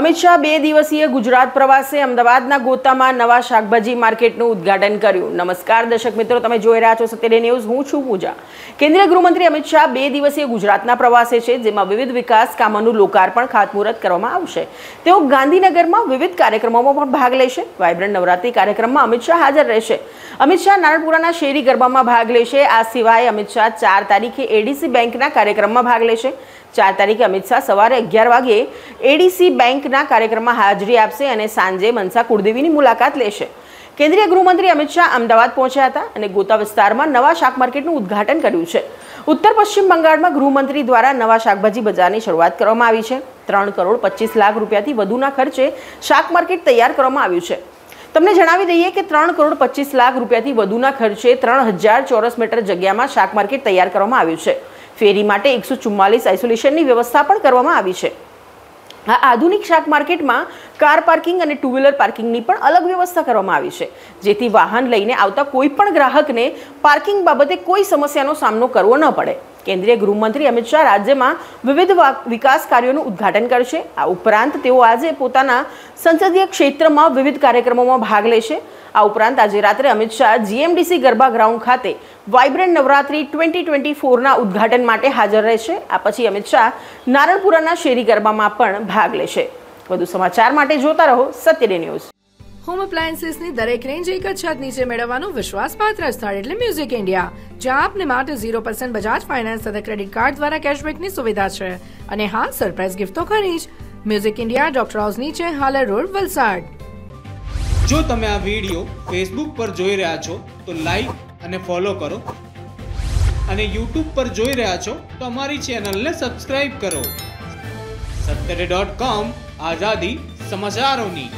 અમિત શાહ બે દિવસીય ગુજરાત પ્રવાસે અમદાવાદના ગોતામાં નવા શાકભાજી માર્કેટનું ઉદ્ઘાટન કર્યું. નમસ્કાર દર્શક મિત્રો, તમે જોઈ રહ્યા છો સત્યડે ન્યૂઝ. હું છું પૂજા. કેન્દ્રીય ગૃહમંત્રી અમિત શાહ બે દિવસીય ગુજરાતના પ્રવાસે છે, જેમાં વિવિધ વિકાસ કામોનું લોકાર્પણ ખાતમુહૂર્ત કરવામાં આવશે. તેઓ ગાંધીનગરમાં વિવિધ કાર્યક્રમોમાં પણ ભાગ લેશે. વાઇબ્રન્ટ નવરાત્રી કાર્યક્રમમાં અમિત શાહ હાજર રહેશે. અમિત શાહ નારણપુરાના શેરી ગરબામાં ભાગ લેશે. આ સિવાય અમિત શાહ ચાર તારીખે એડીસી બેંકના કાર્યક્રમમાં ભાગ લેશે. ચાર તારીખે અમિત શાહ સવારે અગિયાર વાગ્યે એડીસી બેંકના કાર્યક્રમમાં હાજરી આપશે અને સાંજે મનસા કુળદેવીની મુલાકાત લેશે. કેન્દ્રીય ગૃહમંત્રી અમિત શાહ અમદાવાદ પહોંચ્યા હતા અને ગોતા વિસ્તારમાં નવા શાક માર્કેટનું ઉદ્ઘાટન કર્યું છે. ઉત્તર પશ્ચિમ બંગાળમાં ગૃહમંત્રી દ્વારા નવા શાકભાજી બજારની શરૂઆત કરવામાં આવી છે. ત્રણ કરોડ પચીસ લાખ રૂપિયાથી વધુના ખર્ચે શાક માર્કેટ તૈયાર કરવામાં આવ્યું છે. તમને જણાવી દઈએ કે ત્રણ કરોડ પચીસ લાખ રૂપિયાથી વધુના ખર્ચે ત્રણ હજાર ચોરસ મીટર જગ્યામાં શાક માર્કેટ તૈયાર કરવામાં આવ્યું છે. ફેરી માટે એકસો ચુમ્માલીસ આઇસોલેશનની વ્યવસ્થા પણ કરવામાં આવી છે. આ આધુનિક શાક માર્કેટમાં કાર પાર્કિંગ અને ટુ વ્હીલર પાર્કિંગની પણ અલગ વ્યવસ્થા કરવામાં આવી છે. જેથી વાહન લઈને આવતા કોઈ પણ ગ્રાહકને પાર્કિંગ બાબતે કોઈ સમસ્યાનો સામનો કરવો ન પડે. કેન્દ્રીય ગૃહમંત્રી અમિત શાહ રાજ્યમાં વિવિધ વિકાસ કાર્યોનું ઉદ્ઘાટન કરશે. આ ઉપરાંત તેઓ આજે પોતાના સંસદીય ક્ષેત્રમાં વિવિધ કાર્યક્રમોમાં ભાગ લેશે. આ ઉપરાંત આજે રાત્રે અમિત શાહ જીએમડીસી ગરબા ગ્રાઉન્ડ ખાતે વાઇબ્રન્ટ નવરાત્રી ટ્વેન્ટી ટ્વેન્ટી ફોરના ઉદ્ઘાટન માટે હાજર રહેશે. આ પછી અમિત શાહ નારણપુરાના શેરી ગરબામાં પણ ભાગ લેશે. વધુ સમાચાર માટે જોતા રહો સત્યડે ન્યૂઝ. હોમ એપ્લાયન્સીસની દરેક રેન્જ એક જ છત નીચે મેળવવાનું વિશ્વાસપાત્ર સ્થળ એટલે મ્યુઝિક ઇન્ડિયા જ્યાં આપને માટે ઝીરો પર્સન્ટ બજાજ ફાઇનાન્સ તથા ક્રેડિટ કાર્ડ દ્વારા કેશબેકની સુવિધા છે. અને હા સરપ્રાઇઝ ગિફ્ટ તો ખરી જ. મ્યુઝિક ઇન્ડિયા ડોક્ટર હાઉસ નીચે હાલર રોડ વલસાડ. જો તમે આ વીડિયો ફેસબુક પર જોઈ રહ્યા છો, તો લાઈક અને ફોલો કરો. અને યુટ્યુબ પર જોઈ રહ્યા છો, તો અમારી ચેનલને સબસ્ક્રાઈબ કરો. સત્તરે ડોટ કોમ આઝાદી સમાચારોની.